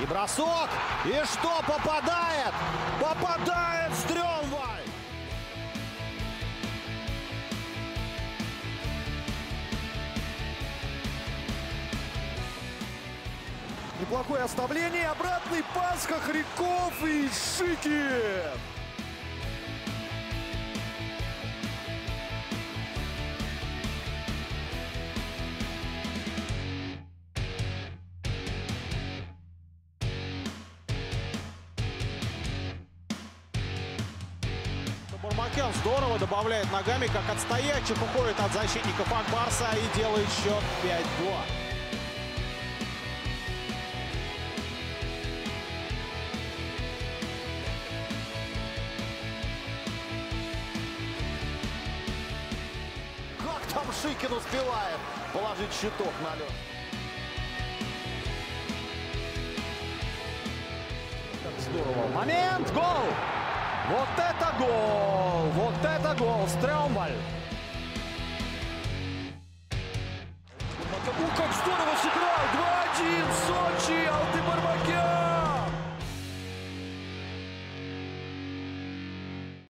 И бросок. И что, попадает? Попадает Стрёмваль. Неплохое оставление. Обратный пас Хохряков и Шики. Бурмакен здорово добавляет ногами, как от стоячих уходит от защитников Акбарса и делает счет 5-2. Как там Шикин успевает положить щиток на лед? Как здорово. Момент, гол! Вот это гол! Вот это гол! Стрёмбаль! О, как здорово сыграл! 2-1! Сочи!